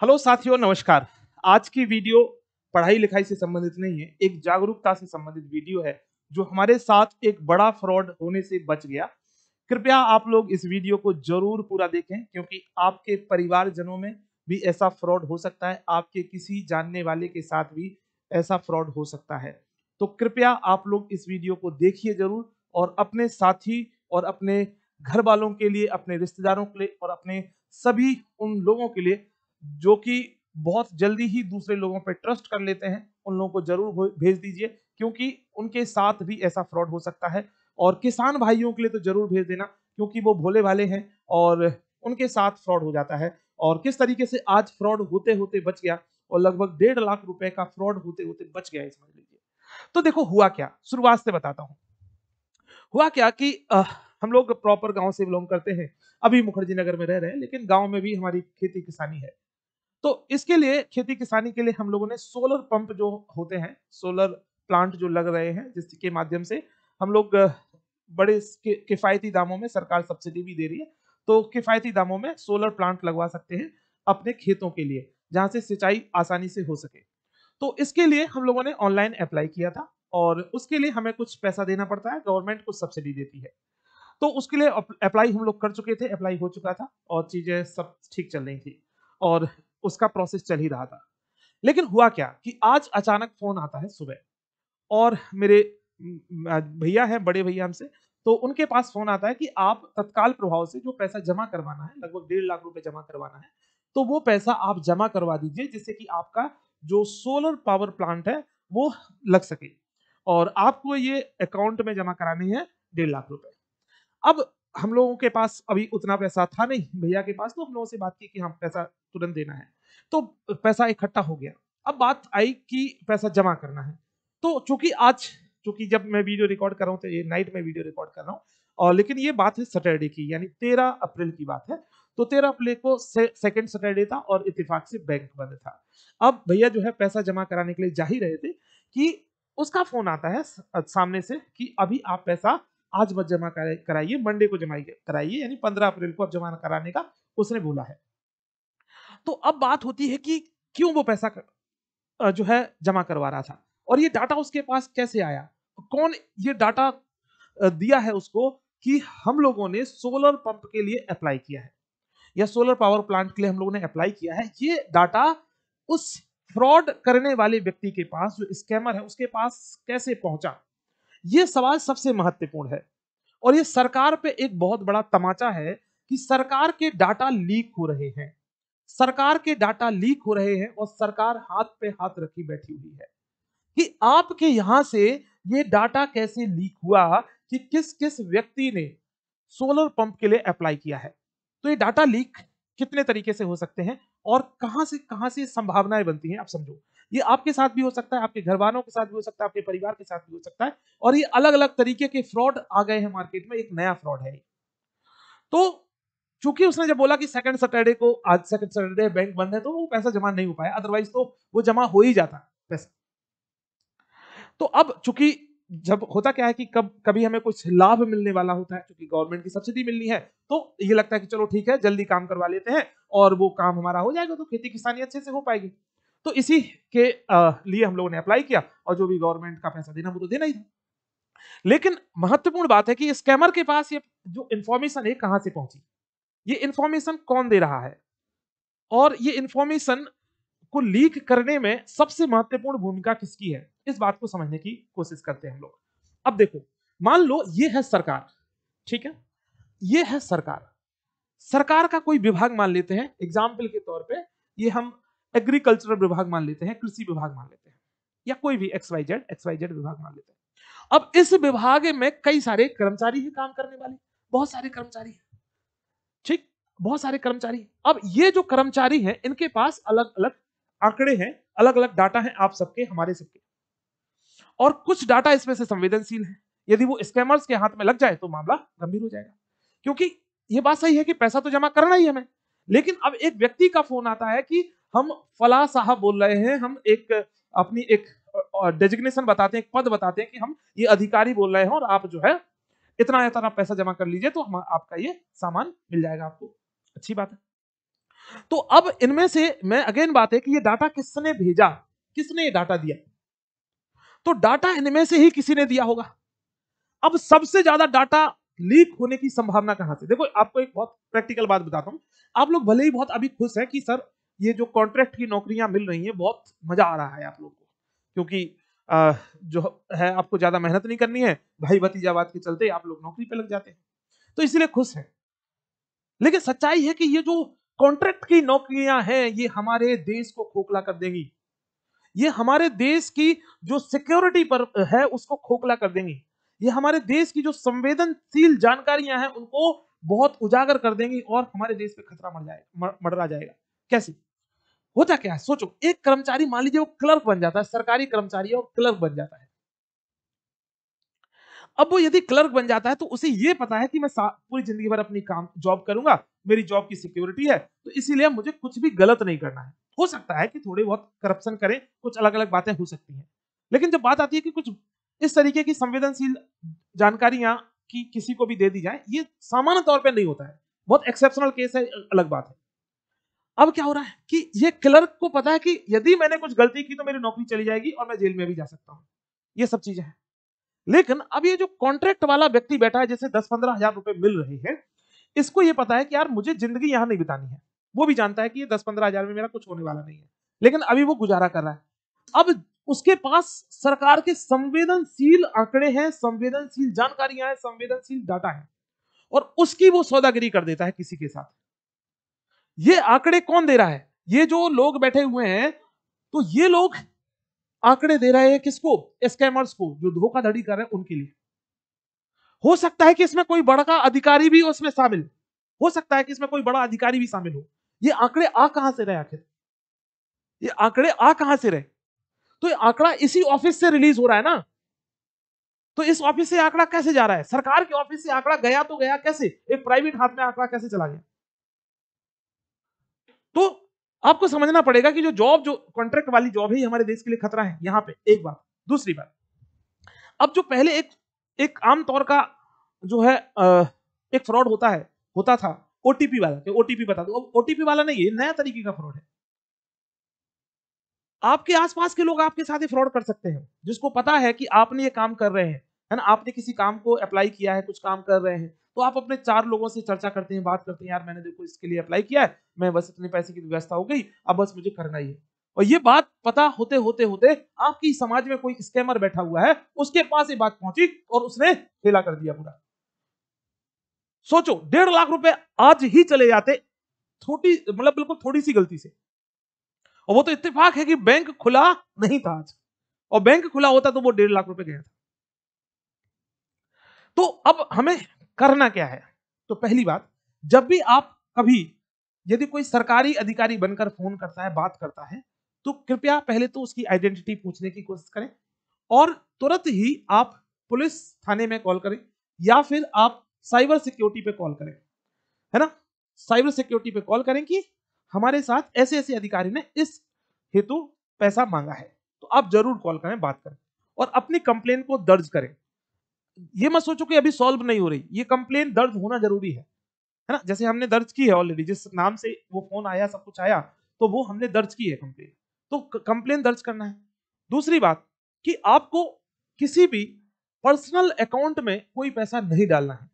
Hello साथियों, नमस्कार। आज की वीडियो पढ़ाई लिखाई से संबंधित नहीं है, एक जागरूकता से संबंधित वीडियो है, जो हमारे साथ एक बड़ा फ्रॉड होने से बच गया। कृपया आप लोग इस वीडियो को ज़रूर पूरा देखें, क्योंकि आपके परिवारजनों में भी ऐसा फ्रॉड हो सकता है, आपके किसी जानने वाले के साथ भी ऐसा फ्रॉड हो सकता है। तो कृपया आप लोग इस वीडियो को देखिए ज़रूर, और अपने साथी और अपने घर वालों के लिए, अपने रिश्तेदारों के लिए, और अपने सभी उन लोगों के लिए जो कि बहुत जल्दी ही दूसरे लोगों पर ट्रस्ट कर लेते हैं उन लोगों को ज़रूर भेज दीजिए क्योंकि उनके साथ भी ऐसा फ्रॉड हो सकता है। और किसान भाइयों के लिए तो ज़रूर भेज देना क्योंकि वो भोले भाले हैं और उनके साथ फ्रॉड हो जाता है। और किस तरीके से आज फ्रॉड होते होते बच गया और लगभग डेढ़ लाख रुपए का फ्रॉड होते होते बच गया समझ लीजिए तो देखो हुआ क्या? शुरुआत से बताता हूँ। हुआ क्या कि आ, हम लोग प्रॉपर गाँव से बिलोंग करते हैं। अभी मुखर्जी नगर में रह रहे हैं लेकिन गाँव में भी हमारी खेती किसानी है। तो इसके लिए खेती किसानी के लिए हम लोगों ने सोलर पंप जो होते हैं सोलर प्लांट जो लग रहे हैं, जिसके माध्यम से हम लोग बड़े किफायती दामों में सरकार सब्सिडी भी दे रही है। तो किफायती दामों में सोलर प्लांट लगवा सकते हैं अपने खेतों के लिए, जहाँ से सिंचाई आसानी से हो सके। तो इसके लिए हम लोगों ने ऑनलाइन अप्लाई किया था और उसके लिए हमें कुछ पैसा देना पड़ता है गवर्नमेंट कुछ सब्सिडी देती है। तो उसके लिए अप्लाई हम लोग कर चुके थे अप्लाई हो चुका था और चीज़ें सब ठीक चल रही थी। और उसका प्रोसेस चल ही रहा था। लेकिन हुआ क्या कि आज अचानक फ़ोन आता है सुबह, और मेरे भैया हैं, बड़े भैया हमसे तो उनके पास फ़ोन आता है कि आप तत्काल प्रभाव से जो पैसा जमा करवाना है, लगभग डेढ़ लाख रुपए जमा करवाना है तो वो पैसा आप जमा करवा दीजिए, जिससे कि आपका जो सोलर पावर प्लांट है, वो लग सके। और आपको ये अकाउंट में जमा करानी है डेढ़ लाख रुपए। अब हम लोगों के पास अभी उतना पैसा था नहीं भैया के पास तो हम लोगों से बात की कि हम पैसा तुरंत देना है। तो पैसा इकट्ठा हो गया। अब बात आई कि पैसा जमा करना है। तो चूँकि आज चूँकि जब मैं वीडियो रिकॉर्ड कर रहा हूँ तो ये नाइट में वीडियो रिकॉर्ड कर रहा हूँ और लेकिन ये बात है सैटरडे की यानी तेरह अप्रैल की बात है। तो तेरह अप्रैल को से, सेकेंड सैटरडे था और इतफाक से बैंक बंद था। अब भैया जो है पैसा जमा कराने के लिए जा ही रहे थे कि उसका फ़ोन आता है सामने से कि अभी आप पैसा आज मत जमा कराइए मंडे को जमा कराइए यानी पंद्रह अप्रैल को अब जमा कराने का उसने बोला है। तो अब बात होती है कि क्यों वो पैसा कर, जो है जमा करवा रहा था? और ये डाटा उसके पास कैसे आया? कौन ये डाटा दिया है उसको कि हम लोगों ने सोलर पंप के लिए अप्लाई किया है? या सोलर पावर प्लांट के लिए हम लोगों ने अप्लाई किया है? ये डाटा उस फ्रॉड करने वाले व्यक्ति के पास जो स्कैमर है उसके पास कैसे पहुँचा? ये सवाल सबसे महत्वपूर्ण है। और ये सरकार पे एक बहुत बड़ा तमाचा है कि सरकार के डाटा लीक हो रहे हैं। सरकार के डाटा लीक हो रहे हैं और सरकार हाथ पे हाथ रखी बैठी हुई है कि आपके यहाँ से ये डाटा कैसे लीक हुआ कि किस किस व्यक्ति ने सोलर पंप के लिए अप्लाई किया है। तो ये डाटा लीक कितने तरीके से हो सकते हैं और कहाँ से कहाँ से संभावनाएँ बनती हैं आप समझो। ये आपके साथ भी हो सकता है, आपके घर वालों के साथ भी हो सकता है, आपके परिवार के साथ भी हो सकता है। और ये अलग अलग तरीके के फ्रॉड आ गए हैं मार्केट में, एक नया फ्रॉड है तो चूँकि उसने जब बोला कि सेकंड सैटरडे को, आज सेकंड सैटरडे बैंक बंद है तो वो पैसा जमा नहीं हो पाया अदरवाइज़ तो वो जमा हो ही जाता पैसा। तो अब चूँकि जब होता क्या है कि कब, कभी हमें कुछ लाभ मिलने वाला होता है क्योंकि गवर्नमेंट की सब्सिडी मिलनी है तो ये लगता है कि चलो ठीक है, जल्दी काम करवा लेते हैं, और वो काम हमारा हो जाएगा तो खेती किसानी अच्छे से हो पाएगी। तो इसी के लिए हम लोगों ने अप्लाई किया और जो भी गवर्नमेंट का पैसा देना वो तो देना ही था। लेकिन महत्वपूर्ण बात है कि स्कैमर के पास ये जो इंफॉर्मेशन है कहाँ से पहुँची? ये इंफॉर्मेशन कौन दे रहा है? और ये इंफॉर्मेशन को लीक करने में सबसे महत्वपूर्ण भूमिका किसकी है? इस बात को समझने की कोशिश करते हैं हम लोग। अब देखो, मान लो ये है सरकार, ठीक है? ये है सरकार। सरकार का कोई विभाग मान लेते हैं एग्ज़ाम्पल के तौर पे ये हम एग्रीकल्चरल विभाग मान लेते हैं, कृषि विभाग मान लेते हैं, या कोई भी X Y Z X Y Z विभाग मान लेते हैं। अब इस विभाग में कई सारे कर्मचारी ही काम करने वाले, बहुत सारे कर्मचारी हैं। ठीक, बहुत सारे कर्मचारी अब ये जो कर्मचारी हैं, इनके पास अलग अलग आंकड़े हैं अलग अलग डाटा हैं आप सबके, हमारे सबके। और कुछ डाटा इसमें से संवेदनशील है। यदि वो स्कैमर्स के हाथ में लग जाए तो मामला गंभीर हो जाएगा। क्योंकि ये बात सही है कि पैसा तो जमा करना ही हमें। लेकिन अब एक व्यक्ति का फ़ोन आता है कि हम फला साहब बोल रहे हैं, हम एक, अपनी एक डेजिग्नेशन बताते हैं, एक पद बताते हैं कि हम ये अधिकारी बोल रहे हैं और आप जो है, इतना इतना पैसा जमा कर लीजिए तो हम, आपका ये सामान मिल जाएगा आपको। अच्छी बात है। तो अब इनमें से मैं अगेन बात है कि ये डाटा किसने भेजा? किसने ये डाटा दिया? तो डाटा इनमें से ही किसी ने दिया होगा। अब सबसे ज़्यादा डाटा लीक होने की संभावना कहाँ से? देखो, आपको एक बहुत प्रैक्टिकल बात बताता हूँ। आप लोग भले ही बहुत अभी खुश हैं कि सर ये जो कॉन्ट्रैक्ट की नौकरियाँ मिल रही हैं बहुत मज़ा आ रहा है आप लोग को। क्योंकि आ, जो है आपको ज़्यादा मेहनत नहीं करनी है भाई भतीजावाद के चलते आप लोग नौकरी पे लग जाते हैं। तो इसलिए खुश है। लेकिन सच्चाई है कि ये जो कॉन्ट्रैक्ट की नौकरियाँ हैं ये हमारे देश को खोखला कर देंगी। ये हमारे देश की जो सिक्योरिटी पर है उसको खोखला कर देंगी। ये हमारे देश की जो संवेदनशील जानकारियाँ हैं उनको बहुत उजागर कर देंगी और हमारे देश पे खतरा मर जाएगा मर जाएगा। कैसे? होता क्या है? सोचो, एक कर्मचारी, मान लीजिए वो क्लर्क बन जाता है, सरकारी कर्मचारी है और क्लर्क बन जाता है। अब वो यदि क्लर्क बन जाता है तो उसे ये पता है कि मैं पूरी ज़िंदगी भर अपनी काम, जॉब करूँगा, मेरी जॉब की सिक्योरिटी है तो इसीलिए मुझे कुछ भी गलत नहीं करना है। हो सकता है कि थोड़ी बहुत करप्शन करें, कुछ अलग अलग बातें हो सकती हैं। लेकिन जब बात आती है कि कुछ इस तरीके की संवेदनशील जानकारियाँ की किसी को भी दे दी जाए, ये सामान्य तौर पर नहीं होता है। बहुत एक्सेप्शनल केस है अलग बात है। अब क्या हो रहा है कि ये क्लर्क को पता है कि यदि मैंने कुछ गलती की तो मेरी नौकरी चली जाएगी और मैं जेल में भी जा सकता हूँ। ये सब चीज़ें हैं। लेकिन अब ये जो कॉन्ट्रैक्ट वाला व्यक्ति बैठा है, जैसे दस पंद्रह हज़ार रुपए मिल रहे हैं, इसको ये पता है कि यार मुझे ज़िंदगी यहाँ नहीं बितानी है। वो भी जानता है कि ये दस पंद्रह हज़ार में मेरा कुछ होने वाला नहीं है। लेकिन अभी वो गुजारा कर रहा है। अब उसके पास सरकार के संवेदनशील आंकड़े हैं, संवेदनशील जानकारियाँ हैं, संवेदनशील डाटा है। और उसकी वो सौदागिरी कर देता है किसी के साथ। ये आंकड़े कौन दे रहा है? ये जो लोग बैठे हुए हैं तो ये लोग आंकड़े दे रहे हैं किसको? स्कैमर्स को, जो धोखाधड़ी कर रहे हैं उनके लिए। हो सकता है कि इसमें कोई बड़ा अधिकारी भी उसमें शामिल हो। सकता है कि इसमें कोई बड़ा अधिकारी भी शामिल हो। ये आंकड़े आ कहाँ से रहे आखिर? ये आंकड़े आ कहाँ से रहे? तो ये आंकड़ा इसी ऑफ़िस से रिलीज़ हो रहा है ना? तो इस ऑफ़िस से आंकड़ा कैसे जा रहा है? सरकार के ऑफ़िस से आंकड़ा गया तो गया कैसे? एक प्राइवेट हाथ में आंकड़ा कैसे चला गया? तो आपको समझना पड़ेगा कि जो जॉब जो कॉन्ट्रैक्ट वाली जॉब है हमारे देश के लिए खतरा है, यहाँ पे, एक बात। दूसरी बात, अब जो पहले एक एक आम तौर का जो है एक फ्रॉड होता है, होता था ओटीपी वाला ओटीपी बता दो। ओटीपी वाला नहीं है, नया तरीके का फ्रॉड है। आपके आसपास के लोग आपके साथ ही फ्रॉड कर सकते हैं, जिसको पता है कि आपने ये काम कर रहे हैं, है ना? आपने किसी काम को अप्लाई किया है, कुछ काम कर रहे हैं तो आप अपने चार लोगों से चर्चा करते हैं, बात करते हैं, यार, मैंने देखो इसके लिए अप्लाई किया है, मैं बस इतने पैसे की व्यवस्था हो गई, अब बस मुझे करना ही है। और ये बात पता होते होते होते आपकी समाज में कोई स्कैमर बैठा हुआ है, उसके पास ये बात पहुँची और उसने फेला कर दिया पूरा। सोचो, डेढ़ लाख रुपए आज ही चले जाते, छोटी मतलब बिल्कुल थोड़ी सी गलती से। और वो तो इत्तेफाक है कि बैंक खुला नहीं था आज। और बैंक खुला होता तो वो डेढ़ लाख रुपए गया था। तो अब हमें करना क्या है? तो पहली बात, जब भी आप कभी, यदि कोई सरकारी अधिकारी बनकर फ़ोन करता है, बात करता है तो कृपया पहले तो उसकी आइडेंटिटी पूछने की कोशिश करें और तुरंत ही आप पुलिस थाने में कॉल करें या फिर आप साइबर सिक्योरिटी पे कॉल करें। है ना? साइबर सिक्योरिटी पे कॉल करें कि हमारे साथ ऐसे ऐसे अधिकारी ने इस हेतु पैसा मांगा है। तो आप ज़रूर कॉल करें, बात करें और अपनी कंप्लेन को दर्ज करें। ये मत सोचो कि अभी सॉल्व नहीं हो रही। ये कंप्लेन दर्ज होना ज़रूरी है है ना? जैसे हमने दर्ज की है ऑलरेडी जिस नाम से वो फ़ोन आया, सब कुछ आया तो वो हमने दर्ज की है कंप्लेन तो कंप्लेन दर्ज करना है। दूसरी बात कि आपको किसी भी पर्सनल अकाउंट में कोई पैसा नहीं डालना है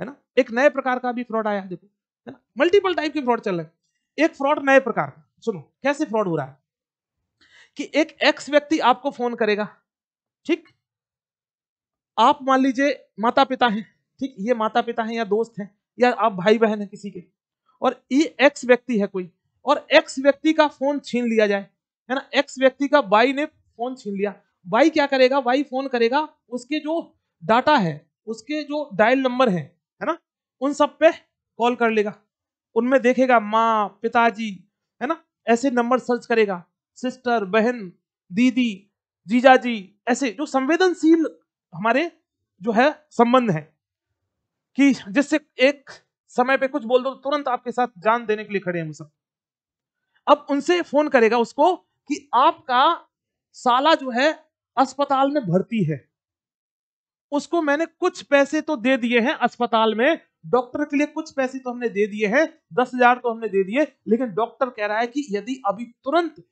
है ना? एक नए प्रकार का भी फ्रॉड आया, देखो, है ना? मल्टीपल टाइप के फ्रॉड चल रहे एक फ्रॉड नए प्रकार का। सुनो, कैसे फ्रॉड हो रहा है? कि एक एक्स व्यक्ति आपको फ़ोन करेगा, ठीक? आप मान लीजिए माता पिता हैं, ठीक? ये माता पिता हैं या दोस्त हैं, या आप भाई बहन हैं किसी के, और ये एक्स व्यक्ति है कोई, और एक्स व्यक्ति का फ़ोन छीन लिया जाए, है ना? एक्स व्यक्ति का बाई ने फ़ोन छीन लिया बाई क्या करेगा? बाई फ़ोन करेगा, उसके जो डाटा है, उसके जो डायल नंबर है है ना? उन सब पे कॉल कर लेगा, उनमें देखेगा माँ, पिताजी, है ना? ऐसे नंबर सर्च करेगा, सिस्टर, बहन, दीदी, जीजाजी, ऐसे जो संवेदनशील हमारे जो है संबंध है, कि जिससे एक समय पे कुछ बोल दो तुरंत आपके साथ जान देने के लिए खड़े हैं वो सब। अब उनसे फ़ोन करेगा उसको कि आपका साला जो है अस्पताल में भर्ती है। उसको मैंने कुछ पैसे तो दे दिए हैं अस्पताल में, डॉक्टर के लिए कुछ पैसे तो हमने दे दिए हैं, दस हज़ार तो हमने दे दिए, लेकिन डॉक्टर कह रहा है कि यदि अभी तुरंत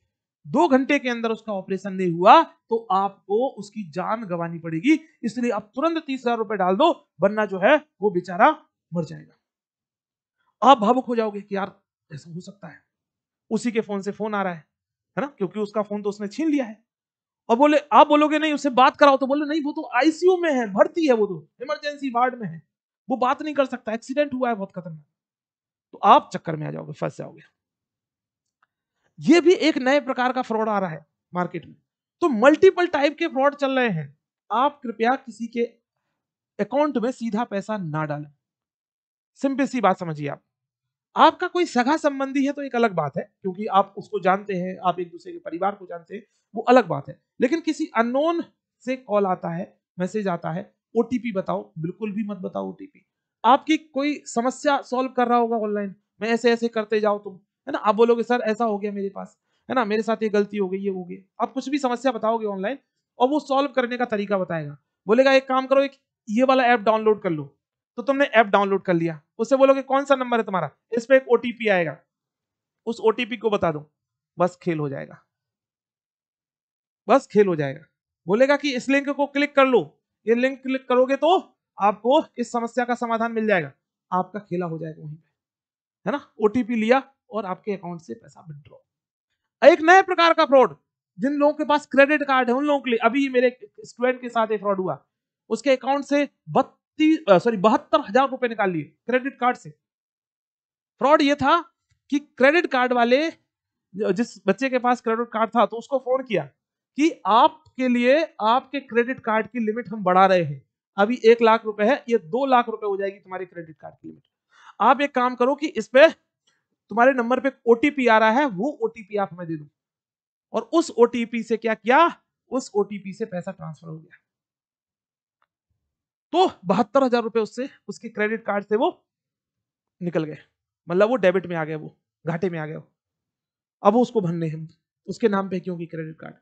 दो घंटे के अंदर उसका ऑपरेशन नहीं हुआ तो आपको उसकी जान गंवानी पड़ेगी। इसलिए आप तुरंत तीस हज़ार रुपए डाल दो, वरना जो है वो बेचारा मर जाएगा। आप भावुक हो जाओगे कि यार, ऐसा हो सकता है। उसी के फ़ोन से फ़ोन आ रहा है है ना? क्योंकि उसका फ़ोन तो उसने छीन लिया है। और बोले, आप बोलोगे, नहीं, उससे बात कराओ। तो बोले, नहीं, वो तो आईसीयू में है, भर्ती है वो तो। इमरजेंसी वार्ड में है। वो बात नहीं कर सकता, एक्सीडेंट हुआ है बहुत खतरनाक। तो आप चक्कर में आ जाओगे, फंस जाओगे। ये भी एक नए प्रकार का फ्रॉड आ रहा है मार्केट में। तो मल्टीपल टाइप के फ्रॉड चल रहे हैं। आप कृपया किसी के अकाउंट में सीधा पैसा ना डालें। सिंपल सी बात समझिए आप। आपका कोई सगा संबंधी है तो एक अलग बात है, क्योंकि आप उसको जानते हैं, आप एक दूसरे के परिवार को जानते हैं, वो अलग बात है। लेकिन किसी अननोन से कॉल आता है मैसेज आता है ओटीपी बताओ, बिल्कुल भी मत बताओ ओटीपी आपकी कोई समस्या सॉल्व कर रहा होगा ऑनलाइन मैं ऐसे ऐसे करते जाओ तुम। है ना? आप बोलोगे, सर, ऐसा हो गया मेरे पास, है ना? मेरे साथ ये गलती हो गई, ये हो गई आप कुछ भी समस्या बताओगे ऑनलाइन और वो सॉल्व करने का तरीका बताएगा। बोलेगा, एक काम करो, एक ये वाला ऐप डाउनलोड कर लो। तो तुमने ऐप डाउनलोड कर लिया। उससे बोलोगे, कौन सा नंबर है तुम्हारा? इस पर एक ओटीपी आएगा। उस ओटीपी को बता दो। बस खेल हो जाएगा। बस खेल हो जाएगा। बोलेगा कि इस लिंक को क्लिक कर लो। ये लिंक क्लिक करोगे तो आपको इस समस्या का समाधान मिल जाएगा। आपका खेला हो जाएगा वहीं पे। है ना? ओटीपी लिया और आपके अकाउंट से पैसा विड्रॉ एक नए प्रकार का फ्रॉड जिन लोगों के पास क्रेडिट कार्ड है, उन लोगों के लिए, अभी मेरे स्टूडेंट के साथ एक फ्रॉड हुआ। उसके अकाउंट से बत्तीस सॉरी बहत्तर हज़ार रुपए निकाल लिए क्रेडिट कार्ड से। फ्रॉड ये था कि क्रेडिट कार्ड वाले, जिस बच्चे के पास क्रेडिट कार्ड था तो उसको फ़ोन किया कि आपके लिए, आपके क्रेडिट कार्ड की लिमिट हम बढ़ा रहे हैं। अभी एक लाख रुपए है, ये दो लाख रुपए हो जाएगी तुम्हारी क्रेडिट कार्ड की लिमिट आप एक काम करो कि इस पे तुम्हारे नंबर पे ओटीपी आ रहा है, वो ओटीपी आप हमें दे दो। और उस ओटीपी से क्या किया? उस ओटीपी से पैसा ट्रांसफ़र हो गया। तो बहत्तर हज़ार रुपए उससे, उसके क्रेडिट कार्ड से वो निकल गए। मतलब वो डेबिट में आ गया वो घाटे में आ गया अब उसको भरने हम उसके नाम पे क्योंकि क्रेडिट कार्ड?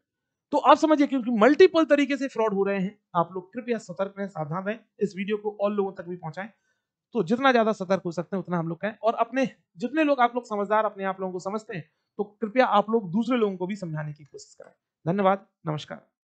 तो आप समझिए, क्योंकि मल्टीपल तरीके से फ्रॉड हो रहे हैं। आप लोग कृपया सतर्क रहें, सावधान रहें। इस वीडियो को और लोगों तक भी पहुंचाएँ। तो जितना ज़्यादा सतर्क हो सकते हैं, उतना हम लोग कहें। और अपने, जितने लोग आप लोग समझदार अपने आप लोगों को समझते हैं तो कृपया आप लोग दूसरे लोगों को भी समझाने की कोशिश करें। धन्यवाद, नमस्कार।